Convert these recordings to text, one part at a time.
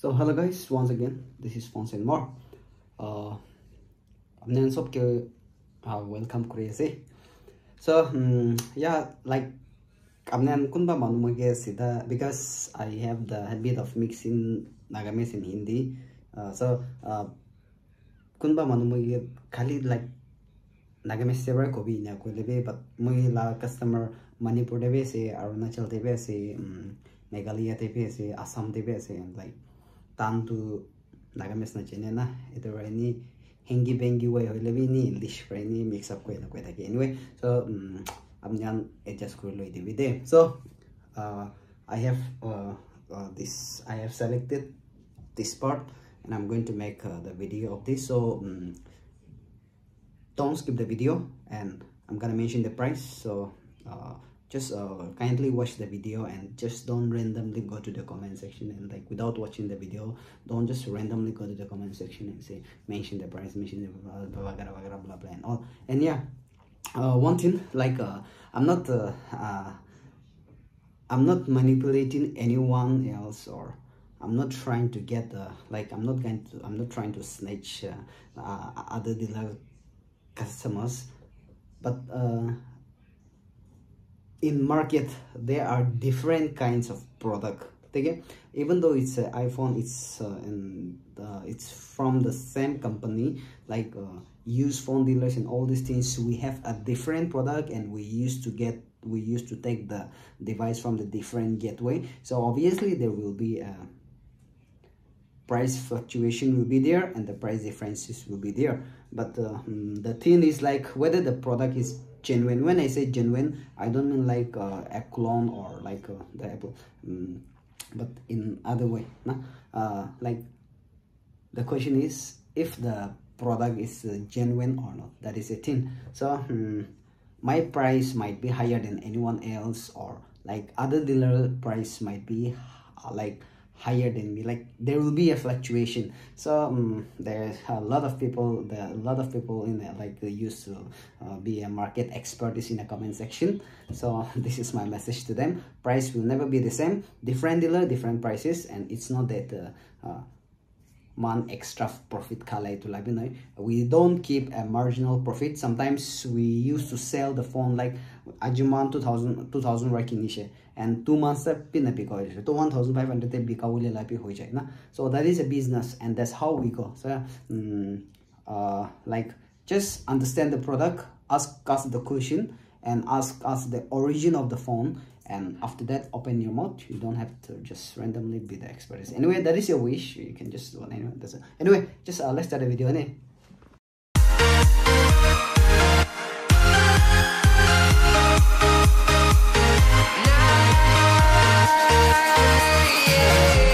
So hello guys, once again, this is Fons and more. Uh, আপনার সবকে welcome কৰি আছে চ' ইয়া লাইক আপনার কোনোবা মানুহ মই চিধা because I have the habit of mix in Nagamese in Hindi চ' কোনোবা মানুহ মই খালি লাইক নাগামিজ চেবাৰ কবি না কৈলে বাট মই লা কাষ্টমাৰ মণিপুৰতে আছে অৰুণাচলতে আছে মেঘালয়তে আছে আসামতে আছে like tantu nagamis na chene na. Ito right ni hengi bengi way hoy lebi ni english right ni mix up ko na ko taki anyway so um, am nyan adjust ko lo ite video so uh, i have uh, uh, this i have selected this part and i'm going to make uh, the video of this. So um, don't skip the video and i'm gonna mention the price. So uh, just uh, kindly watch the video and just don't randomly go to the comment section and like without watching the video don't just randomly go to the comment section and say mention the price mention the blah blah blah blah, blah, blah blah and all. And yeah uh, one thing like uh, i'm not uh, uh, i'm not manipulating anyone else or i'm not trying to get the like i'm not going to i'm not trying to snatch uh, uh, other dealer customers but uh in market there are different kinds of product okay? Even though it's an iphone it's uh, and uh, it's from the same company like uh, used phone dealers and all these things we have a different product and we used to get we used to take the device from the different gateway. So obviously there will be a price fluctuation will be there and the price differences will be there. But uh, mm, the thing is like whether the product is genuine. When i say genuine i don't mean like uh, a clone or like uh, the apple. Um, but in other way nah? uh, like the question is if the product is uh, genuine or not. That is a thing. So um, my price might be higher than anyone else or like other dealer price might be uh, like higher than me. Like there will be a fluctuation. So um, there's a lot of people there a lot of people in there like used to uh, be a market expert is in the comment section. So this is my message to them. Price will never be the same. Different dealer different prices and it's not that uh, uh, man extra profit na we don't keep a marginal profit. Sometimes we used to sell the phone like ajuman 2000 2000 right kinishe and two months pick hoy to 1500 te labi hoy jai na? So that is a business and that's how we go. So um, uh, like just understand the product ask us the question and ask us the origin of the phone and after that open your mouth. You don't have to just randomly be the expert. Anyway that is your wish. You can just do it anyway that's it. Anyway just uh, let's start the video anyway. so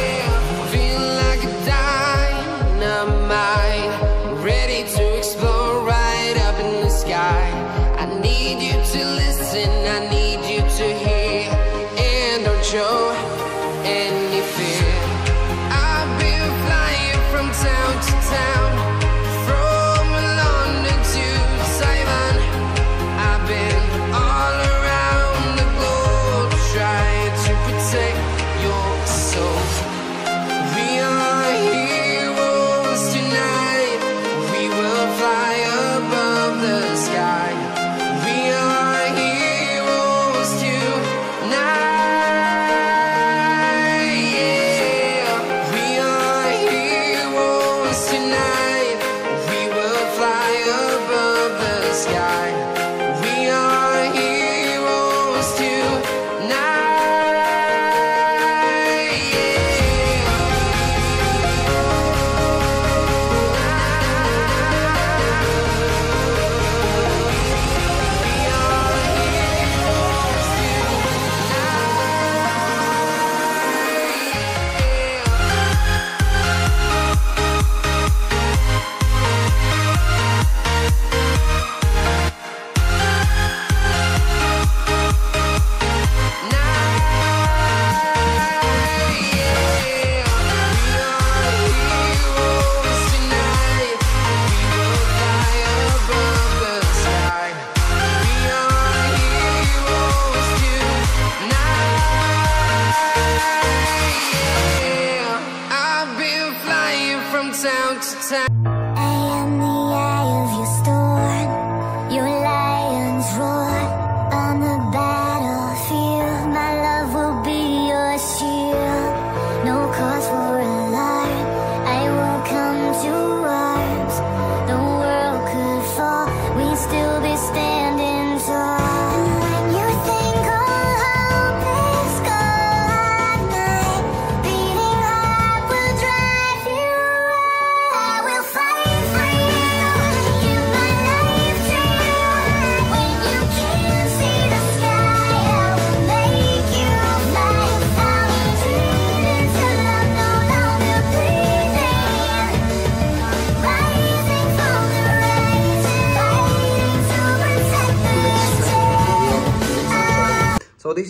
town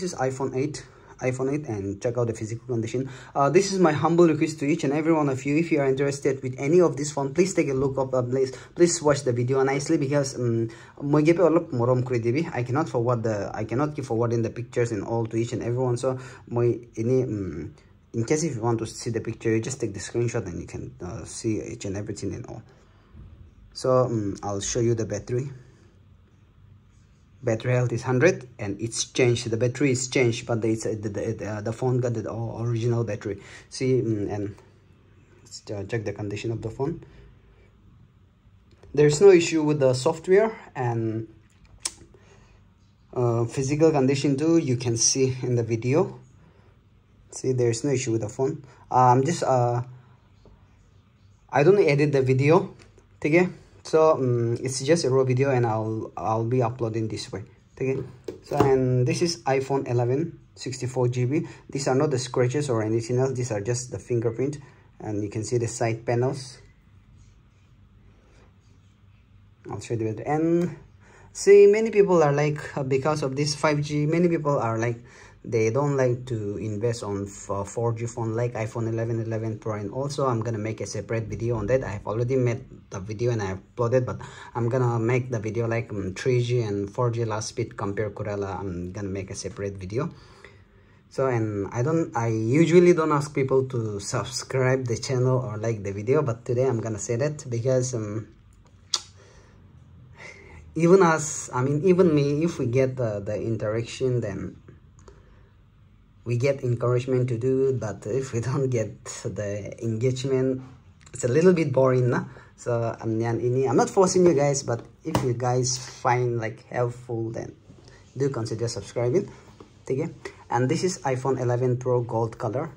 is iPhone 8 iPhone 8 and check out the physical condition. Uh, this is my humble request to each and every one of you. If you are interested with any of this phone, please take a look up. Uh, please, please watch the video nicely because um, I cannot forward the I cannot keep forwarding the pictures and all to each and everyone. So my any um, in case if you want to see the picture, you just take the screenshot and you can uh, see each and everything and all. So um, I'll show you the battery battery health is 100 and it's changed. The battery is changed but it's uh, the, the, uh, the phone got the original battery. See mm, and uh, check the condition of the phone. There's no issue with the software and uh, physical condition too. You can see in the video. See there's no issue with the phone. Um just uh I don't edit the video. Okay so um, it's just a raw video and I'll I'll be uploading this way. Okay so and this is iPhone 11 64 GB these are not the scratches or anything else. These are just the fingerprint. And you can see the side panels. I'll show you it and see many people are like because of this 5G many people are like they don't like to invest on uh, 4G phone like iPhone 11 11 Pro. And also I'm gonna make a separate video on that. I have already made the video and I uploaded but I'm gonna make the video like um, 3G and 4G last speed compare Corella. I'm gonna make a separate video. So and i don't i usually don't ask people to subscribe the channel or like the video but today i'm gonna say that because um even us i mean even me if we get the, the interaction then we get encouragement to do but if we don't get the engagement it's a little bit boring na? So um, yan ini i'm not forcing you guys but if you guys find like helpful then do consider subscribing. Okay and this is iphone 11 pro gold color.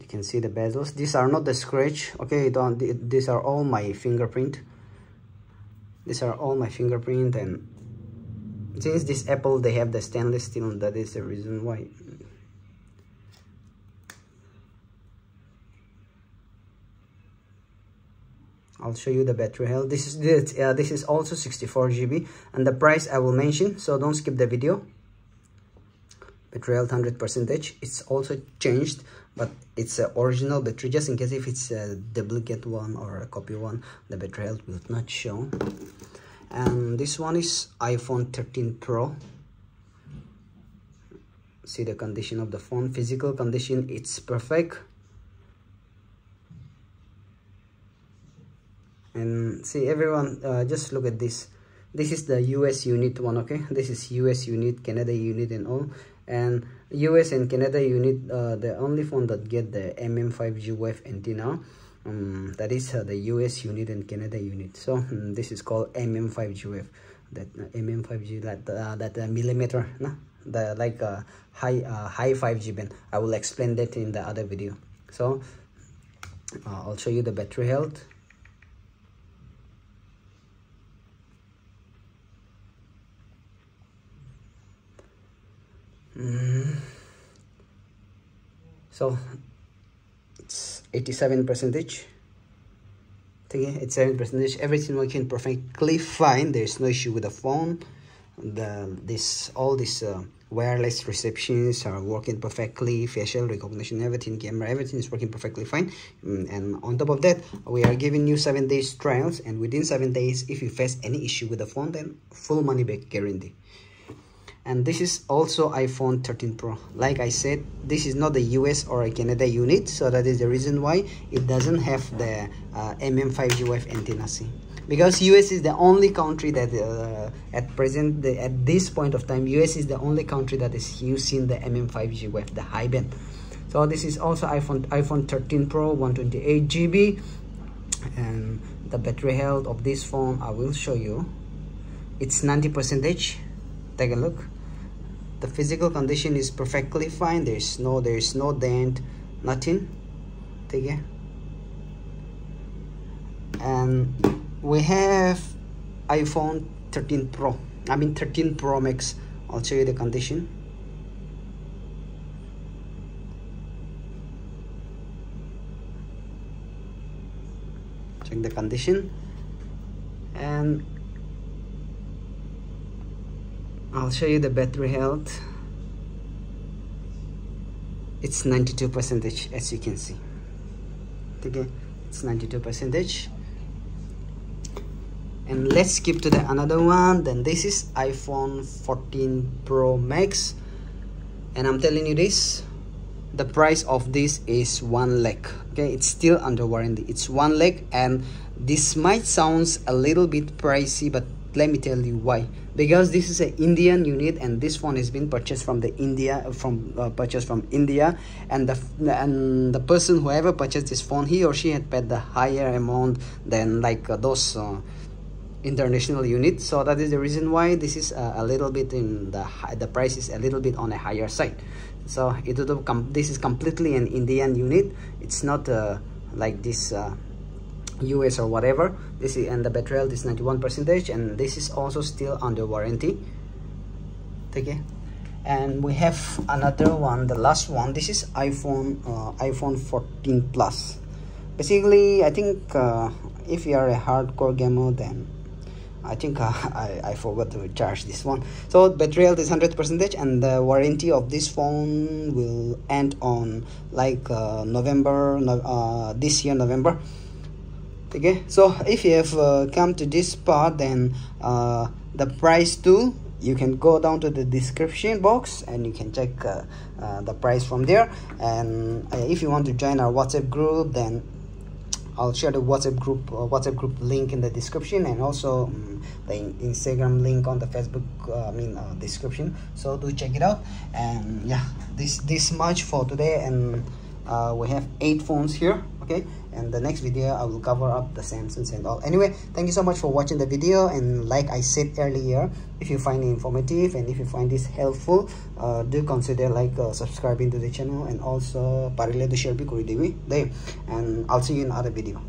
You can see the bezels. These are not the scratch okay? Don't these are all my fingerprint. These are all my fingerprint and since this apple they have the stainless steel that is the reason why I'll show you the battery health. This is this, uh, this is also 64 GB and the price I will mention so don't skip the video. Battery health 100 percentage. It's also changed but it's a original battery just in case if it's a duplicate one or a copy one the battery health will not show. And this one is iPhone 13 Pro. See the condition of the phone. Physical condition it's perfect. And see everyone uh, just look at this. This is the us unit one okay? This is us unit canada unit and all. And us and canada unit uh, the only phone that get the mm5g wave antenna um, that is uh, the us unit and canada unit. So um, this is called mm5g wave that uh, mm5g that uh, that uh, millimeter nah? the like uh, high uh, high 5g band. I will explain that in the other video. So i'll show you the battery health. Mm. so 87 percentage. Okay it's 7 percentage. Everything working perfectly fine. There's no issue with the phone. The this all these uh, wireless receptions are working perfectly. Facial recognition everything camera everything is working perfectly fine. Mm, and on top of that we are giving you seven days trials. And within seven days if you face any issue with the phone then full money back guarantee and this is also iphone 13 pro. Like i said this is not the us or a canada unit so that is the reason why it doesn't have the uh, mm5g wave antenna see. Because us is the only country that uh, at present the, at this point of time us is the only country that is using the mm5g wave the high band. So this is also iphone iphone 13 pro 128 gb and the battery health of this phone i will show you. It's 90 percentage take a look. The physical condition is perfectly fine. There's no there's no dent nothing. Take it and we have iphone 13 pro. I mean 13 pro max. I'll show you the condition. Check the condition. And I'll show you the battery health. It's 92 percentage as you can see. Okay it's 92 percentage. And let's skip to the another one. Then this is iphone 14 pro max. And i'm telling you this the price of this is one lakh okay it's still under warranty. It's one lakh and this might sounds a little bit pricey but let me tell you why. Because this is an indian unit and this phone has been purchased from the india from uh, purchased from india. And the and the person whoever purchased this phone he or she had paid the higher amount than like uh, those uh, international units. So that is the reason why this is uh, a little bit in the the price is a little bit on a higher side. So it this is completely an indian unit. It's not uh, like this uh, us or whatever. This is and the battery health is 91 percentage and this is also still under warranty. Okay and we have another one the last one. This is iphone uh, iphone 14 plus. Basically i think uh, if you are a hardcore gamer then I think uh, I, I forgot to charge this one. So battery health is 100 percentage and the warranty of this phone will end on like uh, November uh, this year November okay so if you have uh, come to this part then uh, the price too you can go down to the description box and you can check uh, uh the price from there. And uh, if you want to join our whatsapp group then I'll share the WhatsApp group uh, WhatsApp group link in the description and also um, the Instagram link on the Facebook uh, I mean uh, description. So do check it out. And yeah this this much for today. And uh, we have eight phones here okay? And the next video i will cover up the samsungs and all. Anyway thank you so much for watching the video. And like i said earlier if you find it informative and if you find this helpful uh, do consider like uh, subscribing to the channel and also parile to share and i'll see you in other video